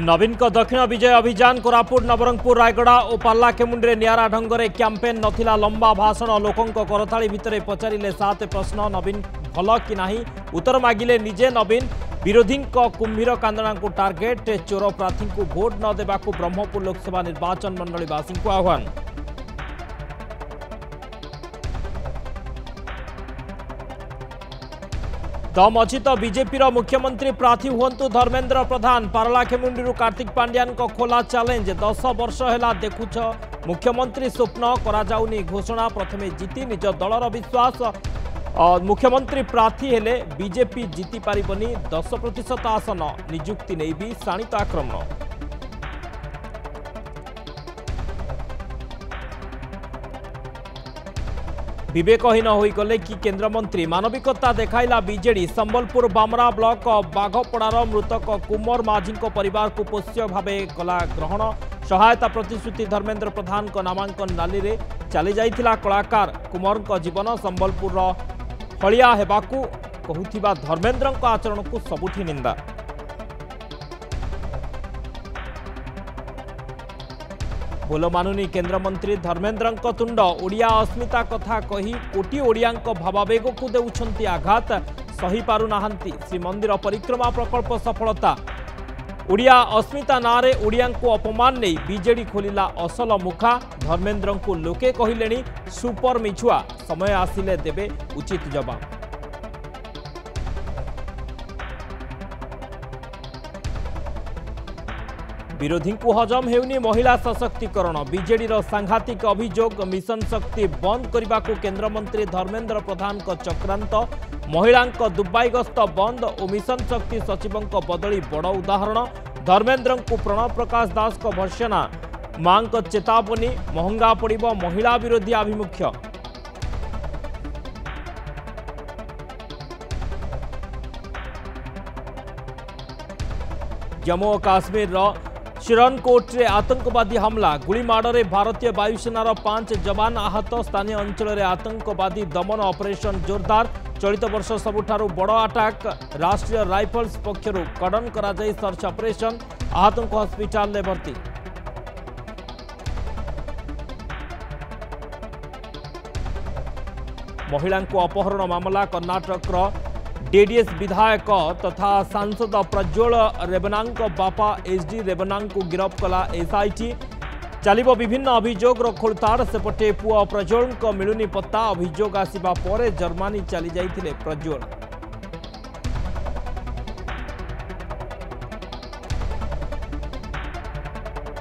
ନବୀନଙ୍କ ଦକ୍ଷିଣ ବିଜୟ ଅଭିଯାନ କୋରାପୁଟ ନବରଙ୍ଗପୁର ରାୟଗଡ଼ା ଓ ପାର୍ଲାକେମୁଣ୍ଡିରେ ନିଆରା ଢଙ୍ଗରେ କ୍ୟାମ୍ପେନ୍ ନଥିଲା ଲମ୍ବା ଭାଷଣ ଲୋକଙ୍କ କରତାଳି ଭିତରେ ପଚାରିଲେ ସାତ ପ୍ରଶ୍ନ ନବୀନ ଭଲ କି ନାହିଁ ଉତ୍ତର ମାଗିଲେ ନିଜେ ନବୀନ ବିରୋଧୀଙ୍କ କୁମ୍ଭୀର କାନ୍ଦଣାଙ୍କୁ ଟାର୍ଗେଟ୍ ଚୋର ପ୍ରାର୍ଥୀଙ୍କୁ ଭୋଟ୍ ନ ଦେବାକୁ ବ୍ରହ୍ମପୁର ଲୋକସଭା ନିର୍ବାଚନ ମଣ୍ଡଳୀବାସୀଙ୍କୁ ଆହ୍ୱାନ দম অছি তো বিজেপির মুখ্যমন্ত্রী প্রার্থী হুঁতু ধর্মেন্দ্র প্রধান পারলাখেমুন্ডি কার্তিক পাণ্ডিয়ান খোলা চ্যালেঞ্জ দশ বর্ষ হেলা দেখুছ মুখ্যমন্ত্রী স্বপ্ন করা যাওনি ঘোষণা প্রথমে জিতি নিজ দলর বিশ্বাস মুখ্যমন্ত্রী প্রার্থী হলে বিজেপি জিতি পারিবনি দশ প্রত আসন নিযুক্তি নেই শাণিত আক্রমণ ବିବେକହୀନ ହୋଇଗଲେ କି କେନ୍ଦ୍ରମନ୍ତ୍ରୀ ମାନବିକତା ଦେଖାଇଲା ବିଜେଡି ସମ୍ବଲପୁର ବାମରା ବ୍ଲକ ବାଘପଡ଼ାର ମୃତକ କୁମର ମାଝୀଙ୍କ ପରିବାରକୁ ପୋଷ୍ୟ ଭାବେ କଲା ଗ୍ରହଣ ସହାୟତା ପ୍ରତିଶ୍ରୁତି ଧର୍ମେନ୍ଦ୍ର ପ୍ରଧାନଙ୍କ ନାମାଙ୍କନ ନାଲିରେ ଚାଲିଯାଇଥିଲା କଳାକାର କୁମରଙ୍କ ଜୀବନ ସମ୍ବଲପୁରର ହଳିଆ ହେବାକୁ କହୁଥିବା ଧର୍ମେନ୍ଦ୍ରଙ୍କ ଆଚରଣକୁ ସବୁଠି ନିନ୍ଦା बोल मानुनी केन्द्रमंत्री धर्मेन्द्र तुंड ओडिया अस्मिता कथा कही कोटी ओडिया भावावेग को दे आघात सही पारना श्रीमंदिर परिक्रमा प्रकल्प सफलता ओडिया अस्मिता ना ओडिया अपमान नहीं विजेडी खोल असल मुखा धर्मेन्द्र को लोके कहले सुपर मिछुआ समय आसिले देवे उचित जवाब ବିରୋଧୀଙ୍କୁ ହଜମ ହେଉନି ମହିଳା ସଶକ୍ତିକରଣ ବିଜେଡିର ସାଂଘାତିକ ଅଭିଯୋଗ ମିଶନ ଶକ୍ତି ବନ୍ଦ କରିବାକୁ କେନ୍ଦ୍ରମନ୍ତ୍ରୀ ଧର୍ମେନ୍ଦ୍ର ପ୍ରଧାନଙ୍କ ଚକ୍ରାନ୍ତ ମହିଳାଙ୍କ ଦୁବାଇ ଗସ୍ତ ବନ୍ଦ ଓ ମିଶନ ଶକ୍ତି ସଚିବଙ୍କ ବଦଳି ବଡ଼ ଉଦାହରଣ ଧର୍ମେନ୍ଦ୍ରଙ୍କୁ ପ୍ରଣବ ପ୍ରକାଶ ଦାସଙ୍କ ଭର୍ସନା ମାଙ୍କ ଚେତାବନୀ ମହଙ୍ଗା ପଡ଼ିବ ମହିଳା ବିରୋଧୀ ଆଭିମୁଖ୍ୟ ଜମ୍ମୁ ଓ କାଶ୍ମୀରର श्रीरनकोटे आतंकवादी हमला गुळीमाडे भारतीय वायुसेनार पांच जवान आहत स्थानीय अंचल आतंकवादी दमन ऑपरेशन जोरदार चलित वर्ष सबुठार बड़ आटाक राष्ट्रीय रफल्स पक्षर कड़न कर सर्च अपरेसन आहत को हस्पिटाल भर्ती महिला अपहरण मामला कर्णाटक डीडीएस विधायक तथा सांसद प्रज्वल रेवना बापा एच डी रेवना को गिरफ्त कला एसआईटी चलो विभिन्न अभोग खोलतार सेपटे पुआ प्रज्वल मिलूनी पत्ता अभोग आसवा पर जर्मानी चली जाते प्रज्वल